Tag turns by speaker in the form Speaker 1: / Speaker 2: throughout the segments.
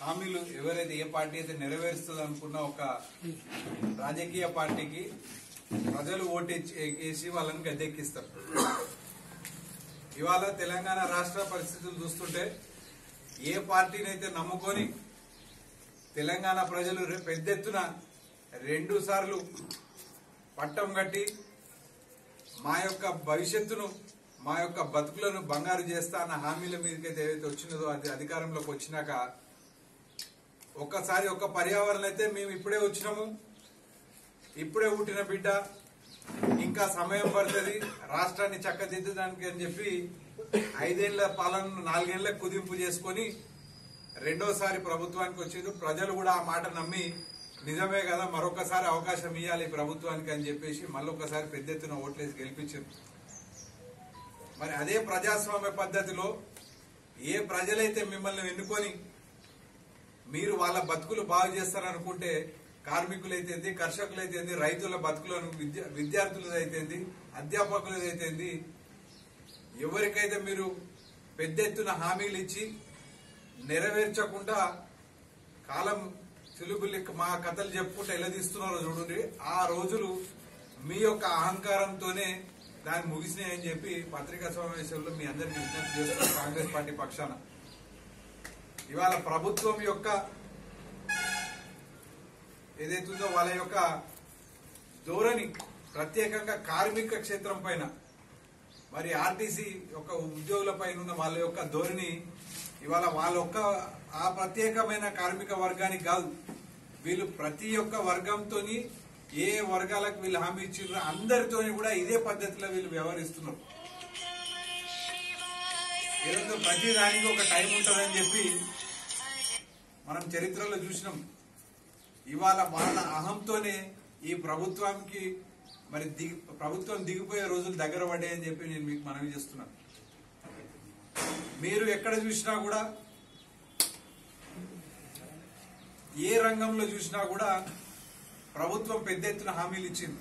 Speaker 1: హామీలు ఎవరైతే ఏ పార్టీ అయితే నెరవేరుస్తుంది అనుకున్న ఒక రాజకీయ పార్టీకి ప్రజలు ఓటేసి వాళ్ళని గద్దెక్కిస్తారు. ఇవాళ తెలంగాణ రాష్ట్ర పరిస్థితులు చూస్తుంటే ఏ పార్టీని అయితే నమ్ముకొని తెలంగాణ ప్రజలు పెద్ద ఎత్తున రెండు సార్లు పట్టం కట్టి మా యొక్క భవిష్యత్తును మా యొక్క బతుకులను బంగారు చేస్తా అన్న హామీల మీదకైతే ఏదైతే వచ్చినదో అది అధికారంలోకి వచ్చినాక ఒక్కసారి ఒక్క పర్యావరణం అయితే మేము ఇప్పుడే వచ్చినాము. ఇప్పుడే పుట్టిన బిడ్డ. ఇంకా సమయం పడుతుంది. రాష్ట్రాన్ని చక్కదిద్దడానికి అని చెప్పి ఐదేళ్ళ పాలన నాలుగేళ్ళ కుదింపు చేసుకొని రెండోసారి ప్రభుత్వానికి వచ్చిండ్రు. ప్రజలు కూడా ఆ మాట నమ్మి నిజమే కదా మరొకసారి అవకాశం ఇవ్వాలి ప్రభుత్వానికి అని చెప్పేసి మళ్ళొకసారి పెద్ద ఎత్తున ఓట్లేసి గెలిపించారు మరి అదే ప్రజాస్వామ్య పద్ధతిలో ఏ ప్రజలైతే మిమ్మల్ని ఎన్నుకొని మీరు వాళ్ళ బతుకులు బాగు చేస్తారనుకుంటే కార్మికులైతేంది కర్షకులైతేంది రైతుల బతుకులను విద్య విద్యార్థులదైతేంది అధ్యాపకులదైతేంది ఎవరికైతే మీరు పెద్ద ఎత్తున హామీలు ఇచ్చి నెరవేర్చకుండా కాలం తెలుగులు మా కథలు చెప్పుకుంటే ఎలా తీస్తున్నారో చూడండి. ఆ రోజులు మీ యొక్క అహంకారంతోనే దాన్ని ముగిసినాయని చెప్పి పత్రికా సమావేశంలో మీ అందరికీ విజ్ఞప్తి చేస్తున్నారు కాంగ్రెస్ పార్టీ పక్షాన. ఇవాళ ప్రభుత్వం యొక్క ఏదైతుందో వాళ్ళ యొక్క ధోరణి ప్రత్యేకంగా కార్మిక క్షేత్రం పైన మరి ఆర్టీసీ యొక్క ఉద్యోగుల పైన ఉన్న వాళ్ళ యొక్క ధోరణి ఇవాళ వాళ్ళ యొక్క ఆ ప్రత్యేకమైన కార్మిక వర్గానికి కాదు వీళ్ళు ప్రతి ఒక్క వర్గంతోని ఏ వర్గాలకు వీళ్ళు హామీ ఇచ్చిండ్రో అందరితోని కూడా ఇదే పద్ధతిలో వీళ్ళు వ్యవహరిస్తున్నారు. ఏదో ప్రతి దానికి ఒక టైం ఉంటుందని చెప్పి మనం చరిత్రలో చూసినాం. ఇవాళ వాళ్ళ అహంతోనే ఈ ప్రభుత్వానికి మరి దిగి ప్రభుత్వం దిగిపోయే రోజులు దగ్గర పడ్డాయని చెప్పి నేను మీకు మనవి చేస్తున్నాను మీరు ఎక్కడ చూసినా కూడా ఏ రంగంలో చూసినా కూడా ప్రభుత్వం పెద్ద ఎత్తున హామీలు ఇచ్చింది.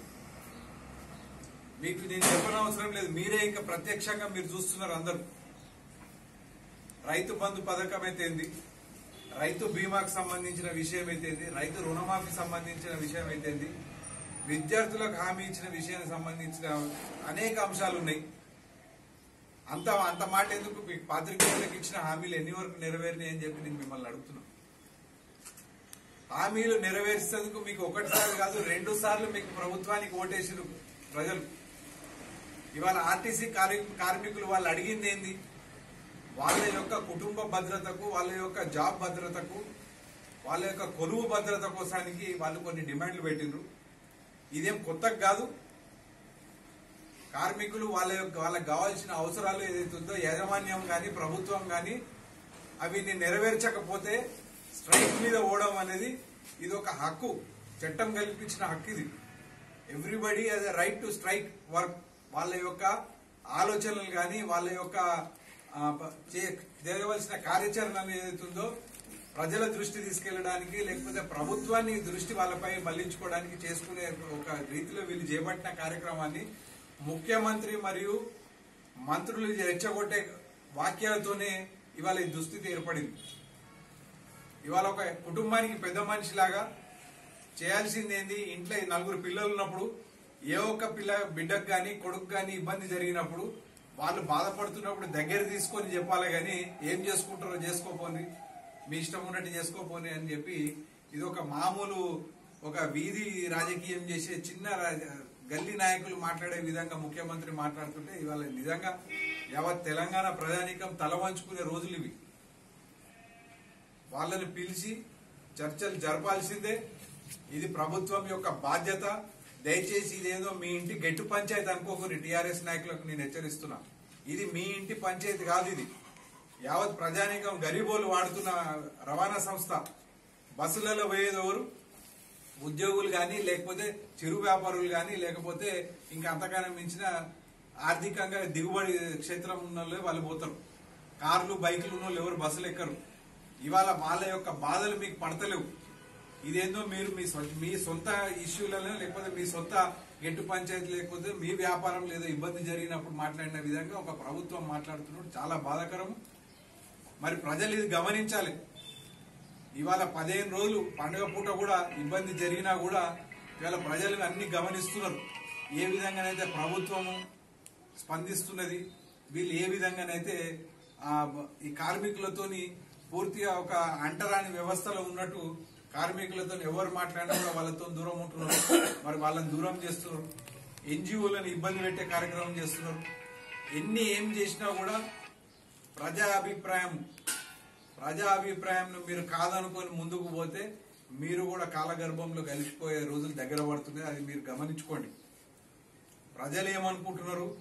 Speaker 1: మీకు నేను చెప్పనవసరం లేదు. మీరే ఇంకా ప్రత్యక్షంగా మీరు చూస్తున్నారు అందరూ. రైతు బంధు పథకం అయితేంది? రైతు బీమాకు సంబంధించిన విషయం అయితేంది? రైతు రుణమాఫీ సంబంధించిన విషయం అయితేంది? విద్యార్థులకు హామీ ఇచ్చిన విషయానికి సంబంధించిన అనేక అంశాలు ఉన్నాయి. అంత అంత మాట ఎందుకు? మీకు పాత్రికేయులకు ఇచ్చిన హామీలు ఎన్ని వరకు నెరవేరినాయి అని చెప్పి నేను మిమ్మల్ని అడుగుతున్నాను హామీలు నెరవేర్చేందుకు మీకు ఒకటిసారి కాదు రెండు సార్లు మీకు ప్రభుత్వానికి ఓటేసిన ప్రజలు. ఇవాళ ఆర్టీసీ కార్మి- కార్మికులు వాళ్ళు అడిగింది ఏంది? వాళ్ళ యొక్క కుటుంబ భద్రతకు వాళ్ళ యొక్క జాబ్ భద్రతకు వాళ్ళ యొక్క కొలువు భద్రత కోసానికి వాళ్ళు కొన్ని డిమాండ్లు పెట్టిండ్రు. ఇదేం కొత్తగా కాదు. కార్మికులు వాళ్ళ యొక్క వాళ్ళకి కావాల్సిన అవసరాలు ఏదైతుందో యాజమాన్యం కానీ ప్రభుత్వం కానీ అవి నెరవేర్చకపోతే స్ట్రైక్ మీద పోవడం అనేది ఇది ఒక హక్కు చట్టం కల్పించిన హక్కు ఇది. Everybody has right to strike work వాళ్ళ యొక్క ఆలోచనలు కానీ వాళ్ళ యొక్క చేయవలసిన కార్యాచరణ ఏదైతుందో ప్రజల దృష్టి తీసుకెళ్ళడానికి లేకపోతే ప్రభుత్వాన్ని దృష్టి వాళ్ళపై మళ్ళించుకోవడానికి చేసుకునే ఒక రీతిలో వీళ్ళు చేపట్టిన కార్యక్రమాన్ని ముఖ్యమంత్రి మరియు మంత్రులు రెచ్చగొట్టే వాక్యాలతోనే ఇవాళ ఈ దుస్థితి ఏర్పడింది. ఇవాళ ఒక కుటుంబానికి పెద్ద మనిషిలాగా చేయాల్సింది ఏంది ఇంట్లో ఈ నలుగురు పిల్లలు ఉన్నప్పుడు ఏ ఒక్క పిల్ల బిడ్డకు కానీ కొడుకు కానీ ఇబ్బంది జరిగినప్పుడు వాళ్ళు బాధపడుతున్నప్పుడు దగ్గర తీసుకొని చెప్పాలి కానీ ఏం చేసుకుంటారో చేసుకోపోని మీ ఇష్టం ఉన్నట్టు చేసుకోపోని అని చెప్పి ఇది ఒక మామూలు ఒక వీధి రాజకీయం చేసే చిన్న రాజ- గల్లీ నాయకులు మాట్లాడే విధంగా ముఖ్యమంత్రి మాట్లాడుతుంటే ఇవాళ నిజంగా యావత్ తెలంగాణ ప్రజానీకం తల వంచుకునే రోజులు ఇవి. వాళ్ళని పిలిచి చర్చలు జరపాల్సిందే. ఇది ప్రభుత్వం యొక్క బాధ్యత. దయచేసి ఇదేదో మీ ఇంటి గెట్టు పంచాయతీ అనుకోకుని టీఆర్ఎస్ నాయకులకు నేను హెచ్చరిస్తున్నా. ఇది మీ ఇంటి పంచాయతీ కాదు ఇది. యావత్ ప్రజానీకం గరీబోలు వాడుతున్న రవాణా సంస్థ. బస్సులలో పోయేదెవరు ఉద్యోగులు కానీ లేకపోతే చిరు వ్యాపారులు కానీ లేకపోతే ఇంకా అంతకన్నా మించిన ఆర్థికంగా దిగుబడి క్షేత్రం ఉన్న వాళ్ళు పోతారు. కార్లు బైకులు ఉన్న వాళ్ళు ఎవరు బస్సులు ఎక్కరు. ఇవాళ వాళ్ళ యొక్క బాధలు మీకు పడతలేవు. ఇదేందో మీరు మీ మీ సొంత ఇష్యూలలో లేకపోతే మీ సొంత గెట్టు పంచాయతీ లేకపోతే మీ వ్యాపారం లేదా ఇబ్బంది జరిగినప్పుడు మాట్లాడిన విధంగా ఒక ప్రభుత్వం మాట్లాడుతున్నాడు చాలా బాధాకరం మరి ప్రజలు ఇది గమనించాలి. ఇవాళ పదిహేను రోజులు పండుగ పూట కూడా ఇబ్బంది జరిగినా కూడా ఇవాళ ప్రజలు అన్ని గమనిస్తున్నారు. ఏ విధంగానైతే ప్రభుత్వము స్పందిస్తున్నది వీళ్ళు ఏ విధంగానైతే ఈ కార్మికులతోని పూర్తిగా ఒక అంటరాని వ్యవస్థలో ఉన్నట్టు కార్మికులతో ఎవరు మాట్లాడినా కూడా వాళ్ళతో దూరం ఉంటున్నారు. మరి వాళ్ళని దూరం చేస్తున్నారు. ఎన్జిఓలను ఇబ్బంది పెట్టే కార్యక్రమం చేస్తున్నారు. ఎన్ని ఏం చేసినా కూడా ప్రజా అభిప్రాయం ప్రజా అభిప్రాయం మీరు కాదనుకొని ముందుకు పోతే మీరు కూడా కాలగర్భంలో కలిసిపోయే రోజులు దగ్గర పడుతున్నాయి. అది మీరు గమనించుకోండి. ప్రజలు ఏమనుకుంటున్నారు?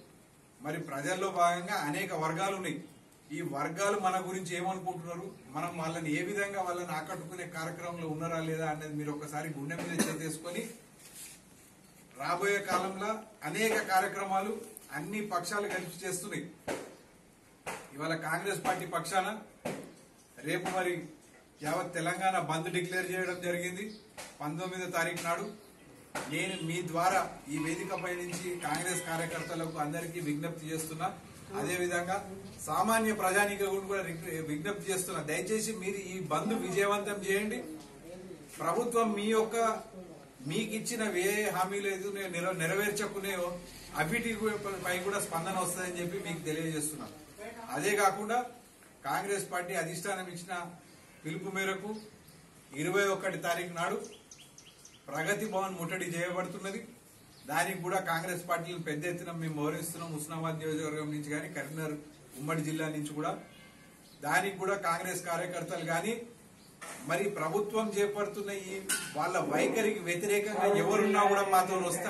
Speaker 1: మరి ప్రజల్లో భాగంగా అనేక వర్గాలు ఉన్నాయి. ఈ వర్గాలు మన గురించి ఏమనుకుంటున్నారు? మనం వాళ్ళని ఏ విధంగా వాళ్ళని ఆకట్టుకునే కార్యక్రమంలో ఉన్నారా లేదా అనేది మీరు ఒకసారి గుండె మీద చేసేసుకొని రాబోయే కాలంలో అనేక కార్యక్రమాలు అన్ని పక్షాలు కలిపి చేస్తున్నాయి. ఇవాళ కాంగ్రెస్ పార్టీ పక్షాన రేపు మరి యావత్ తెలంగాణ బంద్ డిక్లేర్ చేయడం జరిగింది. పంతొమ్మిదో తారీఖు నాడు నేను మీ ద్వారా ఈ వేదికపై నుంచి కాంగ్రెస్ కార్యకర్తలకు అందరికీ విజ్ఞప్తి చేస్తున్నా. అదేవిధంగా సామాన్య ప్రజానికులకు కూడా విజ్ఞప్తి చేస్తున్నా. దయచేసి మీరు ఈ బంద్ విజయవంతం చేయండి. ప్రభుత్వం మీ యొక్క మీకిచ్చిన ఏ హామీలు ఏదో నెరవేర్చకునేవో అవిటి పై కూడా స్పందన వస్తుందని చెప్పి మీకు తెలియజేస్తున్నాం. అదే కాకుండా కాంగ్రెస్ పార్టీ అధిష్టానం ఇచ్చిన పిలుపు మేరకు ఇరవై ఒకటి తారీఖు నాడు ప్రగతి భవన్ ముట్టడి చేయబడుతున్నది. దానికి కూడా కాంగ్రెస్ పార్టీలు పెద్ద ఎత్తున మేము మౌరిస్తున్నాం ఉస్నాబాద్ నియోజకవర్గం నుంచి కానీ కరీంనగర్ ఉమ్మడి జిల్లా నుంచి కూడా. దానికి కూడా కాంగ్రెస్ కార్యకర్తలు కానీ మరి ప్రభుత్వం చేపడుతున్న ఈ వాళ్ళ వైఖరికి వ్యతిరేకంగా ఎవరున్నా కూడా మాతో వస్తారు.